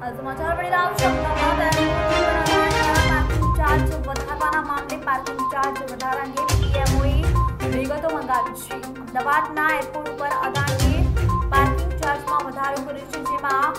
સમાચાર મળી રહ્યા છે. પાર્કિંગ ચાર્જ વધારવાના મામલે પાર્કિંગ ચાર્જ વધારા અંગે પીએમઓએ વિગતો મંગાવી છે. અમદાવાદના એરપોર્ટ ઉપર અદાણીએ પાર્કિંગ ચાર્જમાં વધારો કર્યો છે, જેમાં